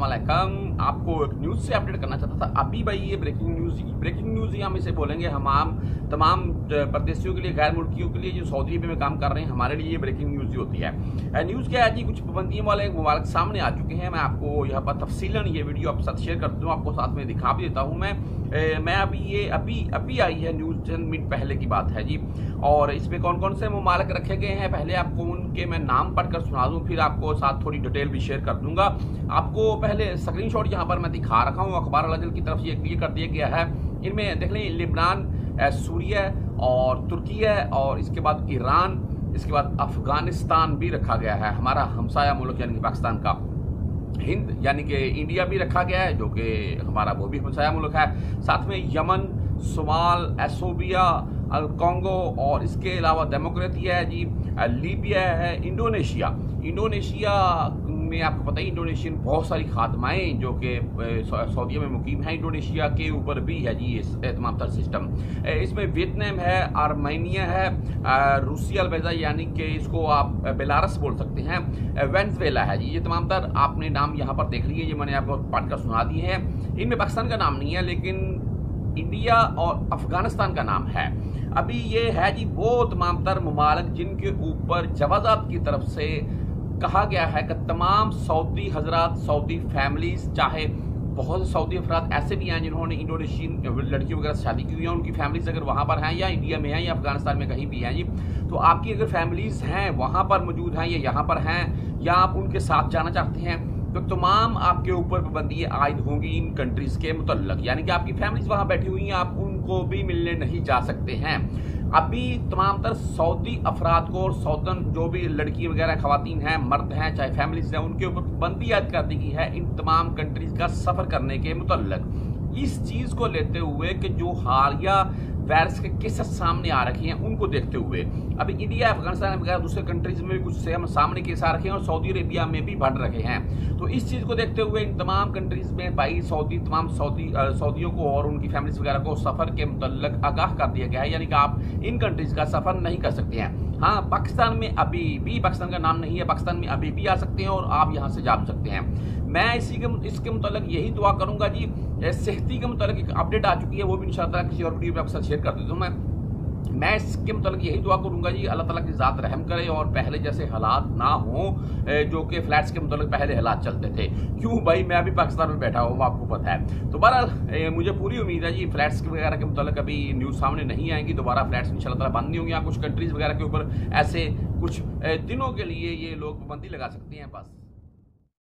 वालेकुम आपको एक न्यूज़ से अपडेट करना चाहता था। अभी भाई ये ब्रेकिंग न्यूज़ ब्रेकिंग न्यूज़ ही हम इसे बोलेंगे। हम आम तमाम परदेशियों के लिए, गैर मुल्कियों के लिए जो सऊदी अरब में काम कर रहे हैं, हमारे लिए ये ब्रेकिंग न्यूज़ ही होती है। न्यूज़ क्या है जी? कुछ पाबंदियों वाले मुबारक सामने आ चुके हैं। मैं आपको यहाँ पर तफसीलन ये वीडियो आपके साथ शेयर कर दूँ। आपको साथ में दिखा भी देता हूँ मैं। मैं अभी ये अभी अभी आई है न्यूज़ चंद मिनट पहले की बात है जी। और इसमें कौन कौन से ममालक रखे गए हैं? पहले आपको उनके मैं नाम पढ़कर सुना दूँ, फिर आपको साथ थोड़ी डिटेल भी शेयर कर दूँगा। आपको पहले स्क्रीनशॉट यहाँ पर मैं दिखा रखा हूँ। अखबार अजल की तरफ़ से ये कर दिया गया है। इनमें देख लें, लिबनान सूर्या और तुर्की है और इसके बाद ईरान, इसके बाद अफ़गानिस्तान भी रखा गया है। हमारा हमसाया मुल्क यानी कि पाकिस्तान का। हिंद यानी कि इंडिया भी रखा गया है, जो कि हमारा वो भी हमसाया मुल्क है। साथ में यमन, सोमाल, एसोबिया कॉन्गो और इसके अलावा डेमोक्रेटिया है जी लीबिया है, इंडोनेशिया। इंडोनेशिया में आपको पता ही, इंडोनेशियन बहुत सारी खादमाएँ जो कि सऊदीया में मुकीम हैं, इंडोनेशिया के ऊपर भी है जी इस तमाम तर सिस्टम इसमें वियतनाम है, आर्मेनिया है रूसिया अलबैजा यानी कि इसको आप बेलारस बोल सकते हैं। वेंजवेला है जी, ये तमाम तर आपने नाम यहाँ पर देख लिए, ये मैंने आपको पढ़कर सुना दिए हैं। इनमें पाकिस्तान का नाम नहीं है, लेकिन इंडिया और अफ़गानिस्तान का नाम है। अभी ये है जी, वो तमाम तर ममालक जिनके ऊपर जवाजात की तरफ़ से कहा गया है कि तमाम सऊदी हजरात, सऊदी फैमिलीज़, चाहे बहुत सऊदी अफराद ऐसे भी हैं जिन्होंने इंडोनेशियन लड़कियों वगैरह से शादी की हुई है, उनकी फैमिलीज़ अगर वहाँ पर हैं या इंडिया में हैं या अफ़गानिस्तान में कहीं भी हैं जी तो आपकी अगर फैमिलीज़ हैं, वहाँ पर मौजूद हैं या यहाँ पर हैं, या आप उनके साथ जाना चाहते हैं तो तमाम आपके ऊपर पाबंदी आयद होंगी इन कंट्रीज़ के मुतल यानी कि आपकी फैमिलीज़ वहाँ बैठी हुई हैं, आप उनको भी मिलने नहीं जा सकते हैं। अभी तमाम तर सऊदी अफराद को और सऊदन जो भी लड़की वगैरह खातन हैं, मर्द हैं, चाहे फैमिलीज़ हैं, उनके ऊपर पाबंदी याद कर दी गई है इन तमाम कंट्रीज़ का सफ़र करने के मुतलक इस चीज़ को लेते हुए कि जो हालिया वायरस के केसेस सामने आ रखे हैं, उनको देखते हुए। अभी इंडिया अफ़गानिस्तान वगैरह दूसरे कंट्रीज़ में भी कुछ सेम सामने केस आ रखे हैं और सऊदी अरेबिया में भी बढ़ रखे हैं। तो इस चीज़ को देखते हुए इन तमाम कंट्रीज़ में भाई सऊदी तमाम सऊदी सऊदियों को और उनकी फैमिलीज़ वगैरह को सफ़र के मतलब आगाह कर दिया गया है, यानी कि आप इन कंट्रीज़ का सफ़र नहीं कर सकते हैं। हाँ पाकिस्तान में अभी भी, पाकिस्तान का नाम नहीं है, पाकिस्तान में अभी भी आ सकते हैं और आप यहाँ से जा सकते हैं। मैं इसी के इसके मुतलक यही दुआ करूँगा जी सेहती के मुतलक एक अपडेट आ चुकी है, वो भी इंशाल्लाह किसी और वीडियो में आपके साथ शेयर कर देता हूँ मैं। मैं इसके मुतलक यही दुआ करूँगा जी, अल्लाह ताला की ज़ात रहम करे और पहले जैसे हालात ना हो जो कि फ्लैट्स के मुतलक पहले हालात चलते थे। क्यों भाई, मैं अभी पाकिस्तान में बैठा हूँ, आपको पता है। तो बहरहाल मुझे पूरी उम्मीद है जी, फ्लैट्स वगैरह के मुतलक अभी न्यूज़ सामने नहीं आएँगी, दोबारा फ्लैट्स इन शाला बंद नहीं होंगे। या कुछ कंट्रीज़ वगैरह के ऊपर ऐसे कुछ दिनों के लिए ये लोग पाबंदी लगा सकते हैं, बस।